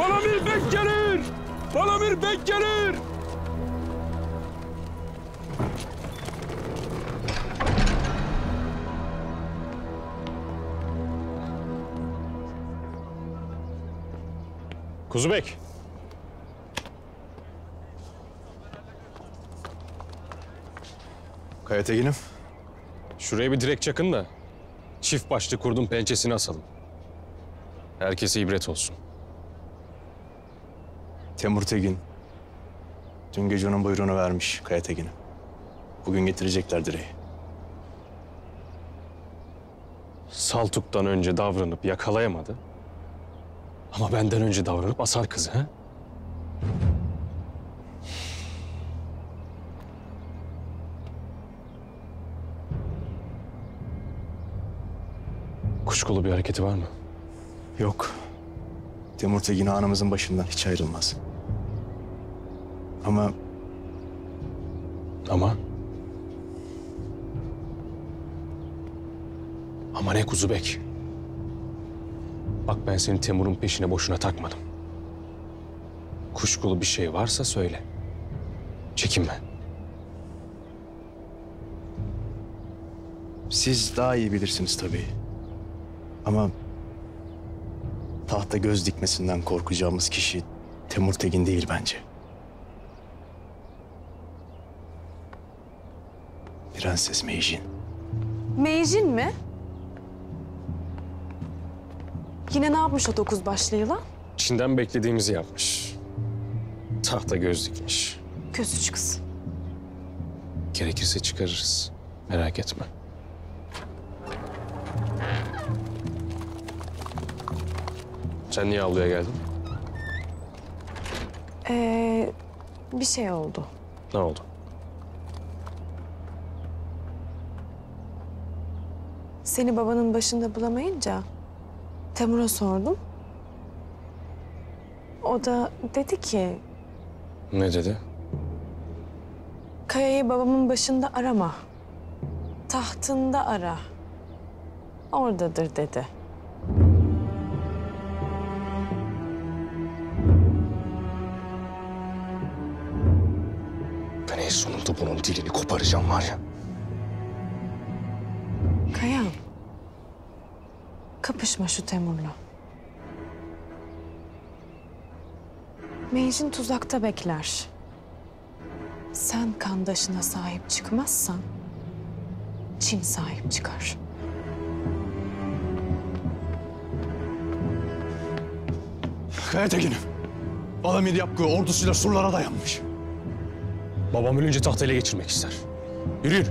Balamir Bek gelir! Balamir Bek gelir! Kuzubek. Kaya Tegin'im. Şuraya bir direk çakın da çift başlı kurdun pençesini asalım. Herkese ibret olsun. Temur Tegin. Dün gece onun buyruğunu vermiş Kaya Tegin'e. Bugün getirecekler direği. Saltuk'tan önce davranıp yakalayamadı. Ama benden önce davranıp asar kızı ha? Kuşkulu bir hareketi var mı? Yok. Temur Tegin anımızın başından hiç ayrılmaz. Ama Ama... Ama ne Kuzubek? Bak ben seni Temur'un peşine boşuna takmadım. Kuşkulu bir şey varsa söyle. Çekinme. siz daha iyi bilirsiniz tabii. Ama tahta göz dikmesinden korkacağımız kişi Temur Tegin değil bence. Prenses Meyjin. Meyjin mi? Yine ne yapmış o dokuz başlı yılan? Çin'den beklediğimizi yapmış. Tahta göz dikmiş. Gözü çıksın. Gerekirse çıkarırız. Merak etme. Sen niye avluya geldin? Ee, bir şey oldu. Ne oldu? Seni babanın başında bulamayınca Temur'a sordum. O da dedi ki Ne dedi? Kaya'yı babamın başında arama. Tahtında ara. Oradadır dedi. Ben en sonunda bunun dilini koparacağım var ya. Kaya. Kapışma şu Temur'la. Meyjin tuzakta bekler. Sen kandaşına sahip çıkmazsan Çin sahip çıkar. Kaya Tegin'im. Balamir Yapgı ordusuyla surlara dayanmış. Babam ölünce tahtı ele geçirmek ister. Yürüyün.